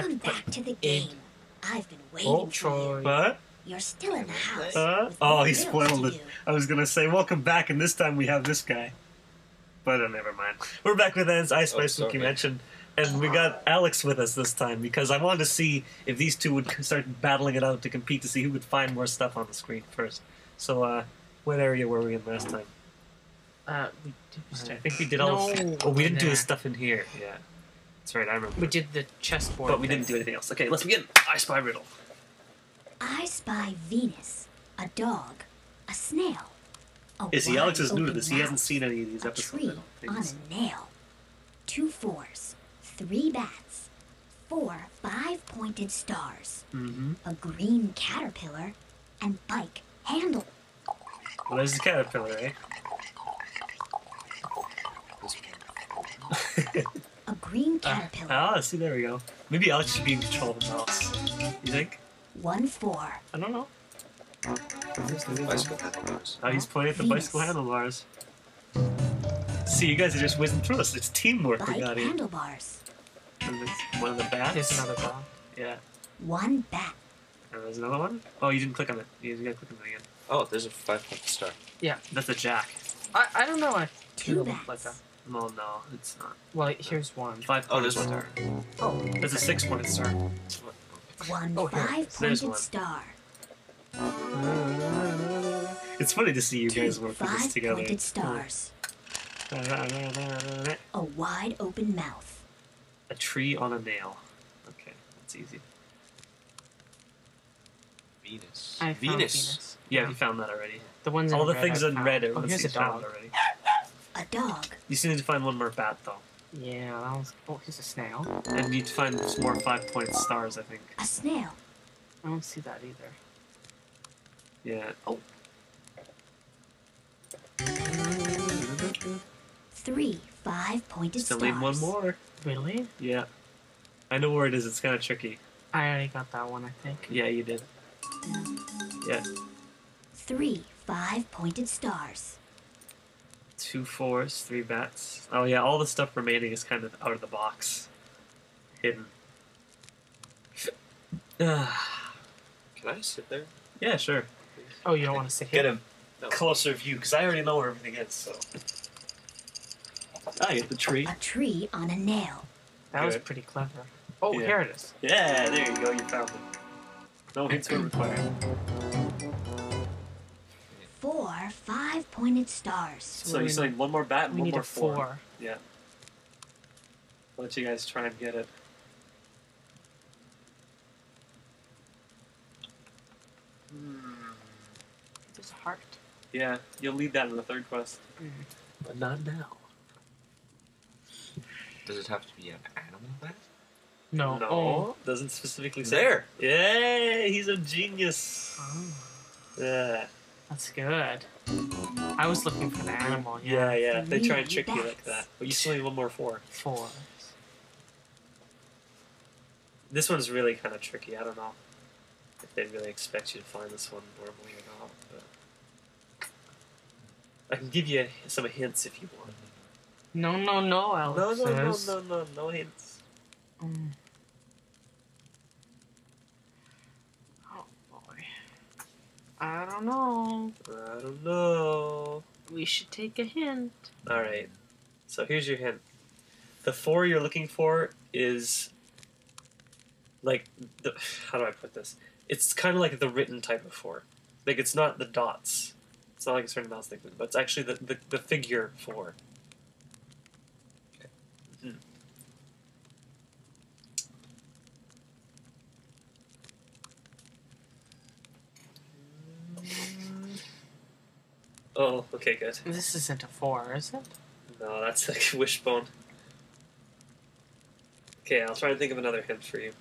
Welcome back to the id. game. I've been waiting Oh, for you. What? You're still in the house. Uh, oh, he spoiled it. I was gonna say welcome back, and this time we have this guy. But uh, never mind. We're back with Ends Ice Spice, Oh, like you mentioned, and we got Alex with us this time because I wanted to see if these two would start battling it out to compete to see who would find more stuff on the screen first. So, uh, what area were we in last time? Uh, we did we I think we did all. No, oh, we didn't do there. his stuff in here. Yeah, that's right. I remember. We did the chessboard. but we didn't do anything else. Okay, let's begin. I Spy Riddle. I spy Venus, a dog, a snail. A Is he? Alex is new to this. He hasn't seen any of these a episodes. I tree don't on a nail. Two fours, three bats, four five-pointed stars, Mm-hmm. a green caterpillar, and bike handle. Well, there's the caterpillar, eh? A green Uh, caterpillar, ah, see, there we go. Maybe Alex should be in control of the mouse. You think? one four, I don't know. Bicycle handlebars. Oh, he's playing at the Venus. bicycle handlebars. See, you guys are just whizzing through us. It's teamwork we got here. handlebars, one of the bats. Here's another bat. Yeah. one bat, And there's another one. Oh, you didn't click on it. You gotta click on it again. Oh, there's a five point star. Yeah. That's a jack. I, I don't know. I two look like bats, that. No, no, it's not. Well, here's one. Five Oh, pointed there's one star. Oh, There's a six pointed star. one Oh, here. There's five-pointed star, It's funny to see you two guys work with this together. five-pointed stars, a wide-open mouth, A tree on a nail. Okay, that's easy. Venus. I found Venus. Yeah, you found that already. The ones All in the red things I in found. red, Oh, everyone's here's a found dog. already. A dog, You still need to find one more bat though, Yeah, that was. Oh, here's a snail. and you need to find some more five point stars. I think. a snail, I don't see that either. Yeah. Oh. three five-pointed Still stars, need one more. Really? Yeah. I know where it is. It's kind of tricky. I already got that one. I think. Yeah, you did. Yeah. three five-pointed stars, Two fours, three bats. Oh yeah, all the stuff remaining is kind of out of the box, hidden. Ah, Can I sit there? yeah, sure. Oh, you don't want to sit here? Get here? him closer view because I already know where everything is. So. I get the tree. a tree on a nail, That was pretty clever. Oh, Yeah. here it is. Yeah, there you go. You found it. No hints were required. Four five-pointed stars, So we you still need- need one more bat and We one need more a four. Yeah. I'll let you guys try and get it. Hmm. There's a heart. Yeah, you'll lead that in the third quest. But not now. Does it have to be an animal bat? No. No, Oh. doesn't specifically say. There. Yeah, he's a genius. Oh, Yeah, that's good. I was looking for the animal. yeah, Yeah. yeah. They try and trick you like that. But you still need one more four. Four. This one's really kind of tricky. I don't know if they really expect you to find this one normally or not. But I can give you some hints if you want. No, no, no, Alex No, no, no, no, no, no hints. Mm. Oh boy. I don't know. I don't know. We should take a hint. All right. So here's your hint. The four you're looking for is like the how do I put this? It's kind of like the written type of four. Like it's not the dots. It's not like a certain mouse thing, but it's actually the, the, the figure four. Oh, okay, good. This isn't a four, is it? No, that's like a wishbone. Okay, I'll try and think of another hint for you.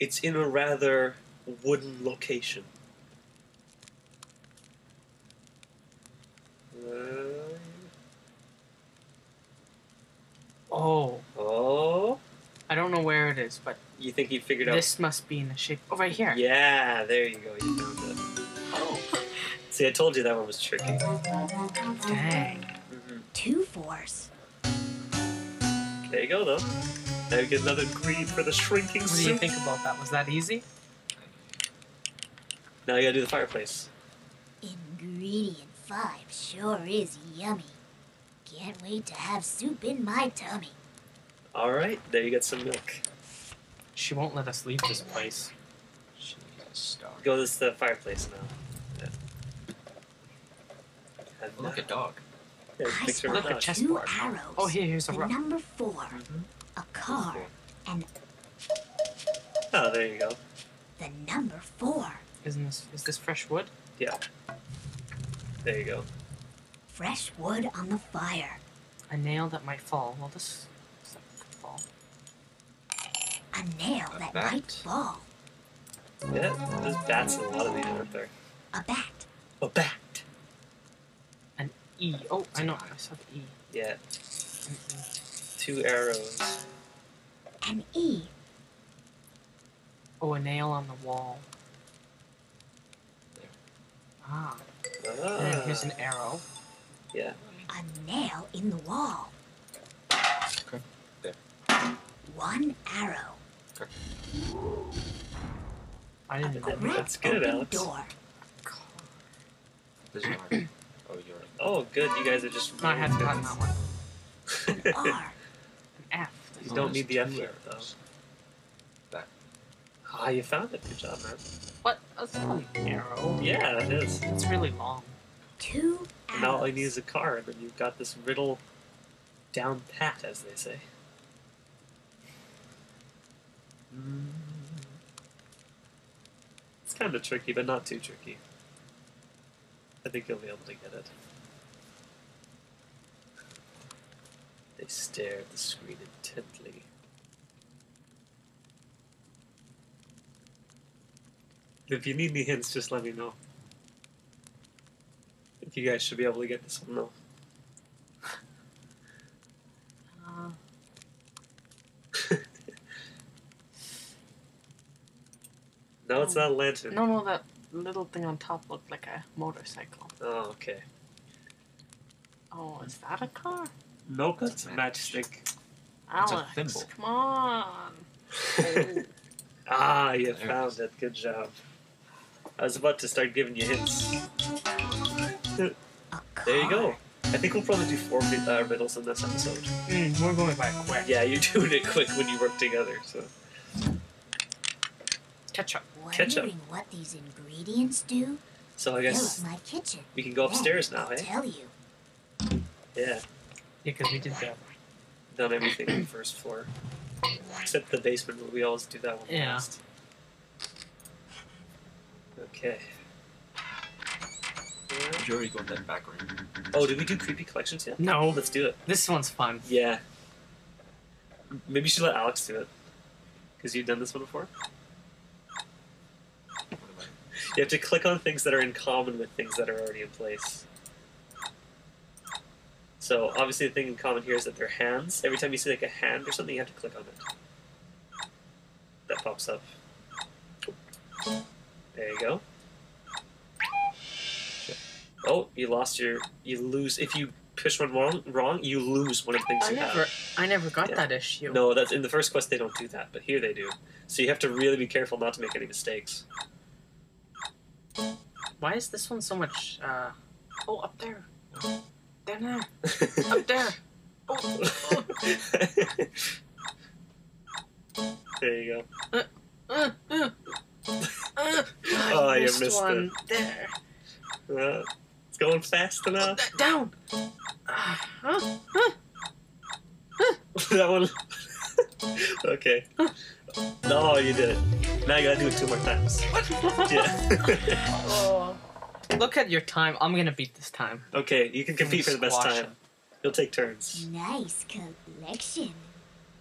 It's in a rather wooden location. Uh, Oh, oh, I don't know where it is, but you think you figured out? this must be in the shape. Oh, right here. Yeah, there you go. You. Oh, See, I told you that one was tricky. dang. hmm two fours, There you go though. Now you get another green for the shrinking What do you soup. think about that? Was that easy? Now you gotta do the fireplace. Ingredient 5 sure is yummy. Can't wait to have soup in my tummy. Alright, there you get some milk. She won't let us leave this place. She needs a star. Go to the fireplace now. Yeah. And Oh, look, now- a dog. Yeah, I Look, a a dog. chest- Chessboard. arrows. Oh, here, here's a the rock. number 4. Mhm. A car. And Oh, there you go. the number 4. Isn't this is this fresh wood? Yeah. There you go. Fresh wood on the fire. A nail that might fall. Well, this looks like it could fall. A nail A that bat. might fall. Yeah, there's bats in a lot of these, aren't there? A bat. A bat! An E. Oh, I know. I saw the E. Yeah, two arrows. An E. Oh, a nail on the wall. There. Ah. Ah, And here's an arrow. yeah. A nail in the wall. Okay. There. One arrow. I A didn't know. cracked That's good, open Alex. door. There's an arm. Oh, you're. Oh, good, you guys are just No, I hadn't really gotten that one. An R. An F. You Oh, don't need the F two though. arrows. Ah, you found it. Good job, man. What? That's not an arrow. Yeah, it is. It's really long. Two arrows. Now all you need is a car, and then you've got this riddle down pat, as they say. Mm. It's kind of tricky, but not too tricky. I think you'll be able to get it. They stare at the screen intently. If you need any hints, just let me know. If you guys should be able to get this one though. Uh, No, it's not a lantern. no, no, that little thing on top looked like a motorcycle. Oh, okay. Oh, is that a car? Nope, That's that's a a matchstick. It's a Alex, thimble. come on. ah, you There found it. Good job. I was about to start giving you hints. There you go. I think we'll probably do four vid- uh, riddles in this episode. Mm, we're going by quick. Yeah, you're doing it quick when you work together. So Ketchup. Wondering Ketchup. what these ingredients do? So I guess my kitchen. we can go upstairs Then now, I'll eh? tell you. Yeah, Yeah, because we did that. done everything on the first floor. Except the basement, but we always do that one Yeah. last. Okay. Did you already go in that back room? Oh, did we do creepy collections yet? No, Let's do it. this one's fun. Yeah. Maybe you should let Alex do it. Because you've done this one before. What am I? You have to click on things that are in common with things that are already in place. So obviously the thing in common here is that they're hands. Every time you see like a hand or something, you have to click on it. That pops up. There you go. Oh, you lost your. You lose if you push one wrong. Wrong, you lose one of the things I you never, have. I never got Yeah. that issue. No, that's in the first quest. They don't do that, but here they do. So you have to really be careful not to make any mistakes. Why is this one so much? uh... Oh, up there. There, there. Up there. Oh, there you go. uh, uh, uh. Uh, Oh, I you missed missed one. There. Uh, it's going fast enough. that down. Ah, huh? Huh? that one. okay. Oh, you did it. Now you gotta do it two more times. Yeah. Look at your time. I'm gonna beat this time. okay, you can compete for the best time. him. You'll take turns. Nice collection.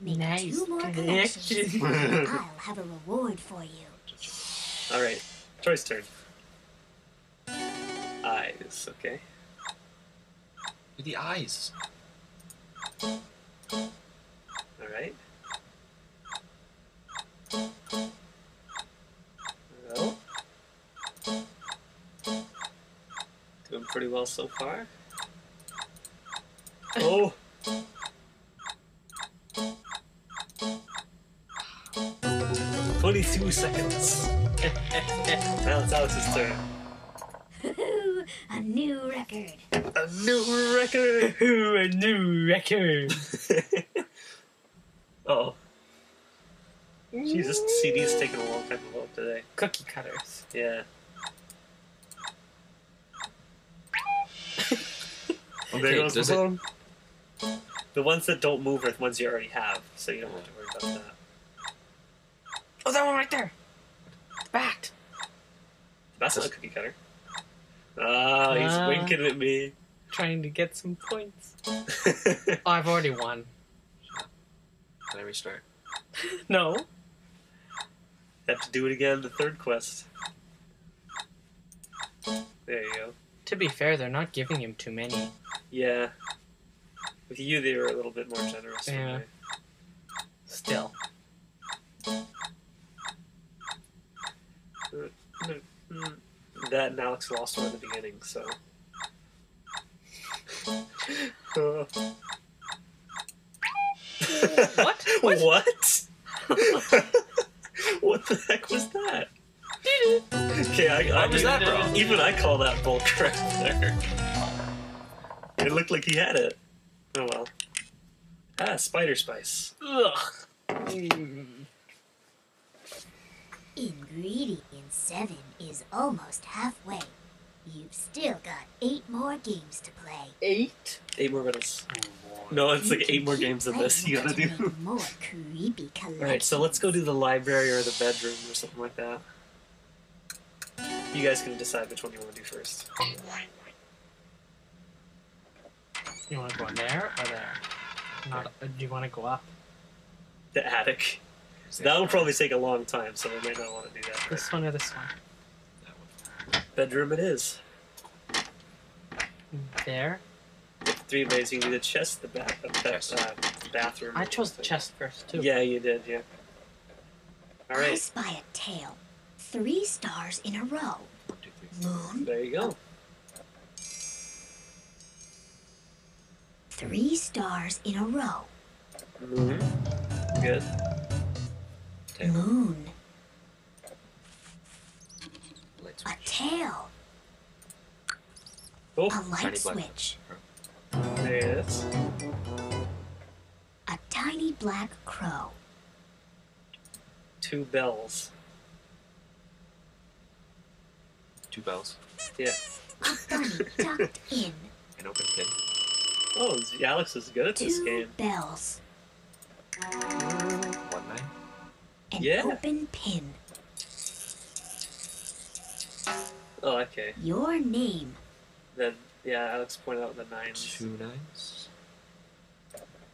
Make Nice two more collection. collections. I'll have a reward for you. All right, Troy's turn. Eyes. Okay. With the eyes. All right. Pretty well so far. Oh. Twenty-two seconds. now it's Alex's turn. a new record. A new record. a new record. oh. Jesus, CD's taking a long time to load today. Cookie cutters. Yeah. Okay, there goes does the it- The ones that don't move are the ones you already have, so you don't have to worry about that. Oh, that one right there. The Bat. That's not a cookie cutter. Ah, he's Ah. winking at me. Trying to get some points. Oh, I've already won. Can I restart? No. have to do it again. The third quest. There you go. To be fair, they're not giving him too many. Yeah. With you, they were a little bit more generous. Yeah. they? Still. That and Alex lost one in the beginning, so. Uh. What? What? what the heck was that? Okay, I, I What was that, bro? Even I call that bull crap there. It looked like he had it. Oh well. Ah, spider spice. Ugh. Mm. Ingredient 7 is almost halfway. You've still got 8 more games to play. Eight? Eight more riddles. No, it's You like eight more games than this. You gotta do. more creepy collections. Alright, so let's go do the library or the bedroom or something like that. You guys can decide which one you want to do first. You want to go in there or there? Not. uh, Do you want to go up? The attic. That'll probably take a long time, so we might not want to do that. This one or this one? One. Bedroom it is. There. Three ways you can do the chest, the bath, the ba- Chest. uh, bathroom. I chose the chest first too. Yeah, you did. Yeah. All right. I spy a tail. Three stars in a row. One, two, three. Moon, there you go. three stars in a row. Moon. Good. Tail. Moon, Light a tail, Oh, a light switch, there it is. a tiny black crow, Two bells. Two bells. Yeah. a bunny tucked in, An open pin. Oh, Alex is good at this two game. bells, One nine. an Yeah. open pin, Oh, okay. your name, Then yeah, Alex pointed out the nines. Two nines.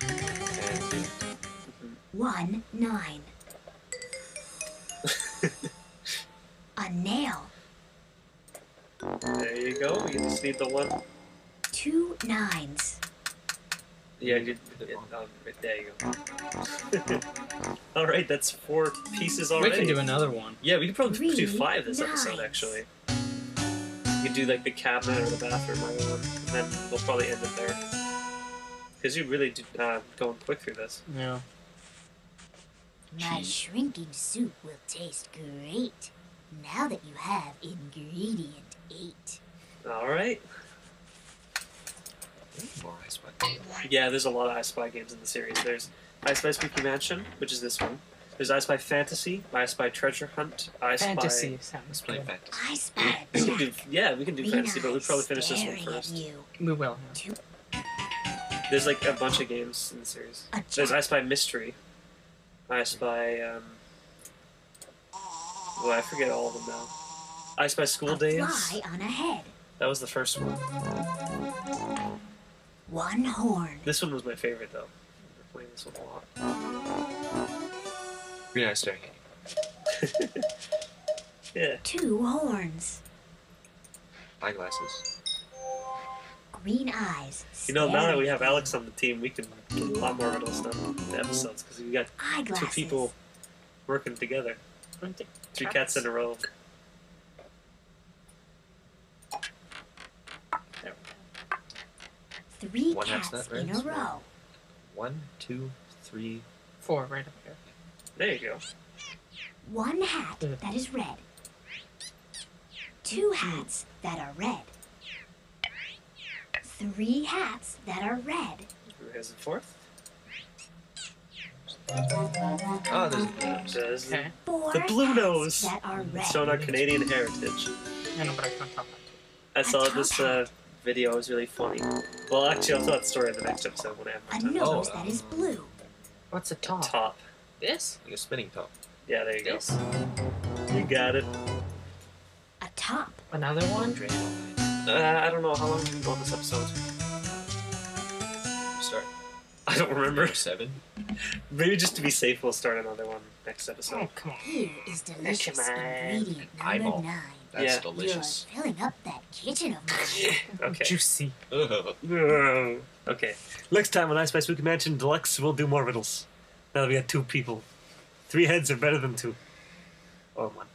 And one nine, a nail, There you go. You just need the one. two nines, Yeah, you, yeah, um, right there you go. All right, that's four pieces already. We can do another one. Yeah, we could probably do five this episode actually. You could do like the cabinet or the bathroom or one, and then we'll probably end it there. Because you really do, uh, going quick through this. Yeah. My Cheese. shrinking soup will taste great now that you have ingredient 8. All right. More I spot. Yeah, there's a lot of I Spy games in the series. There's I Spy Spooky Mansion, which is this one. There's I Spy Fantasy, I Spy Treasure Hunt, I Spy. Fantasy Let's sounds play good. fantasy. I spy We can do, yeah, we can do green fantasy, but we'll probably finish this one staring at first. You. We will. yeah. Two, There's like a bunch of games in the series. a There's I. Spy Mystery. I Spy. Um, well, I forget all of them now. I Spy School a Days. fly on a head. That was the first one. One horn. This one was my favorite though. We're playing this one a lot. Green eyes staring. Yeah. Two horns. Eyeglasses. Green eyes. You know, now that we have Alex on the team, we can do a lot more riddle stuff in the episodes because we got. Eyeglasses. two people working together. Aren't Three cats in a row. Three One X cats that, right? in a row. One, two, three, Four right up here. There you go. One hat that is red. Two hats that are red. Three hats that are red. Who has the fourth? Oh, there's There's Okay. Four The blue nose. that are red. showing our Canadian heritage. I know, but I can't tell that. I saw this uh, video. It was really funny. Well, actually, I'll tell that story in the next episode when I have A more time. nose Oh, that is blue. What's the top? Top. This? like a spinning top. Yeah, there you go. You got it. A top. Another one? Uh, I don't know how long did we been on this episode. Start I don't remember. seven. Maybe just to be safe, we'll start another one next episode. Oh, come on. Here is delicious Come on. ingredient number Eyeball. nine. That's Yeah. You're delicious. filling up that kitchen of mine. Okay. Juicy. Ugh. Okay. Next time on I Spy Spooky Mansion Deluxe, we'll do more riddles. Now that we got two people. Three heads are better than two. Or one.